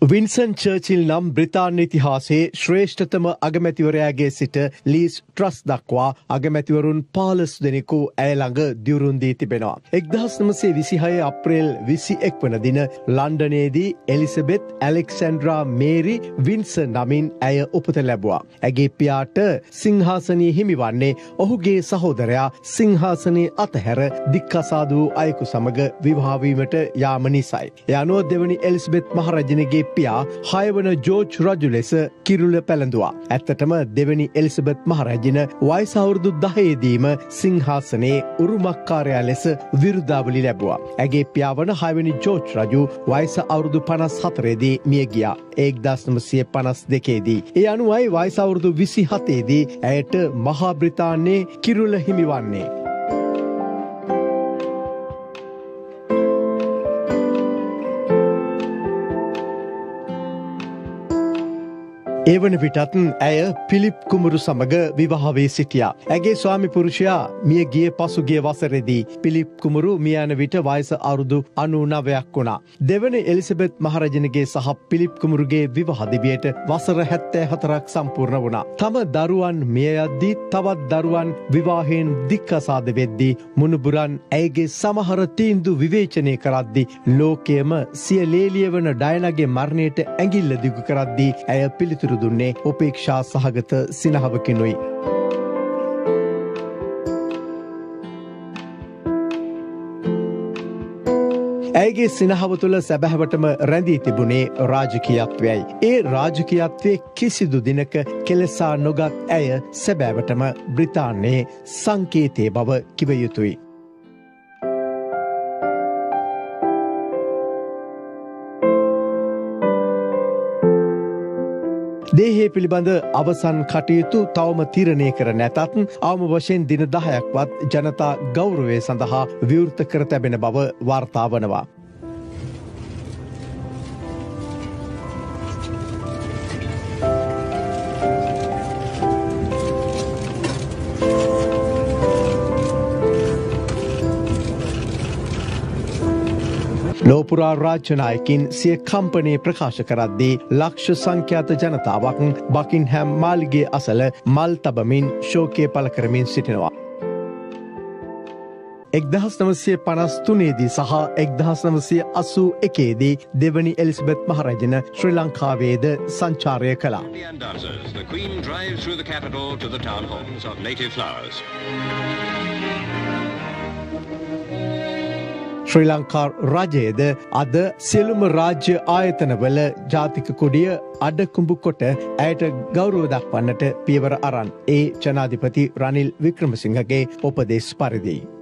Vincent Churchill නම් බ්‍රතාාන්‍ය ඉතිහාසේ ශ්‍රේෂ්ඨතම අගමැතිවරයාගේ සිට lease trust දක්වා අගමැතිවරුන් පාලස් දෙනෙකු ඇයළඟ දියුරුන්දී තිබෙනවා. එක්දහස් නමසේ විසිහය අප්‍රේල් විසි එක් වන දින ලන්ඩනේදී එලිසබෙත් ඇලෙක්සන්ඩ්‍රා මේරි වින්ස නමින් ඇය උපත ලැබවා. ඇගේ පියාට සිංහාසනී හිමිවන්නේ ඔහුගේ සහෝදරයා සිංහාසනය අතහැර දික්කසාදූ අයකු සමඟ විවාවීමට යාම නිසයි. යනුව දෙවනි එලිස්බෙත් මහරජනගේ පියා හයවන ජෝච් රජු ලෙස කිරුල පැළඳවා. ඇත්තටම දෙවැනි එලිසබෙත් මහරජන වයිසවුරුදු දහයේදීම සිංහාසනයේ උරුමක්කාරයා ලෙස විරුද්ධාවලි ලැබවා. ඇගේ පියාවන හයවැනි ජෝච් රජු වයිස අවුරුදු පනස් හතරේදී මිය ගියා. ඒක් දස්නමසිය පනස් දෙකේදී. ඒ අනුවයි වයිසවුරුදු විසි හතේදී ඇයට මහාබ්‍රතාන්නේ කිරුල හිමිවන්නේ. ඒ වන විටත් ඇය පිලිප් කුමරු සමඟ විවාහවේ සිටියා. ඇගේ ස්වාමි පුරුෂයා මිය ගිය පසුගිය වසරෙදී පිලිප් කුමරු මියන විට වයස අරුදු අනු නවයක් වුණා. දෙවන එලිසබෙත් මහරජනගේ සහ පිලිප් කුමරුගේ විවාහදිවියට වසර හැත්තෑ හතරක් සම්පූර්ණ වුණා. තම දරුවන් මියයද්දී තවත් දරුවන් විවාහයෙන් දික්කසාද වෙද්දී මුණුබුරන් ඇයගේ සමහර තීන්දු විවේචනය කරද්දි ලෝකයම සිය ලේලියවන ඩයනගේ මරණයට ඇගිල්ල දිගු කරද්දී ඇය පිළිතුරු දුන්නේ උපේක්ෂා සහගත සිනහවකිනුයි. ඇයගේ සිනහව තුළ සැබැහවටම රැඳී තිබුණේ රාජකයත්වයයි. ඒ රාජකයත්වය කිසිදු දිනක කෙලෙසා නොගත් ඇය සැබෑවටම බ්‍රිතාන්නේ සංකේතය බව කිවයුතුයි. දේහේ පිළිබඳ අවසන් කටයුතු තවම තිරණය කර නැතත් අවම වශයෙන් දින දහයක්වත් ජනතා ගෞරවය සඳහා විවෘත කර තැබෙන බව වාර්තාාවනවා. ලෝපුරා රාජ්‍යනායකින් සිය කම්පනය ප්‍රකාශ කරද්දී ලක්ෂ සංඛ්‍යාත ජනතාවක් බකින් හැම් මාලිගේ අසල මල් තබමින් ශෝකය පල කරමින් සිටිනවා. එක්දහස් නමසය පනස්තුනේදී සහ එක්දහස් නමසය අසූ එකේදී දෙවනි එලිස්බෙත් මහරජන ශ්‍රී ලංකාවේද සංචාරය කලා. ශ්‍රී ලංකා රජයේද අද සියලුම රාජ්‍ය ආයතනවල ජාතික කොඩිය අඩකුඹු කොට ඇයට ගෞරුව දක්වන්නට පියවර අරන් ඒ ජනාධිපති රනිල් වික්‍රමසිංහගේ උපදෙස් පරිදිී.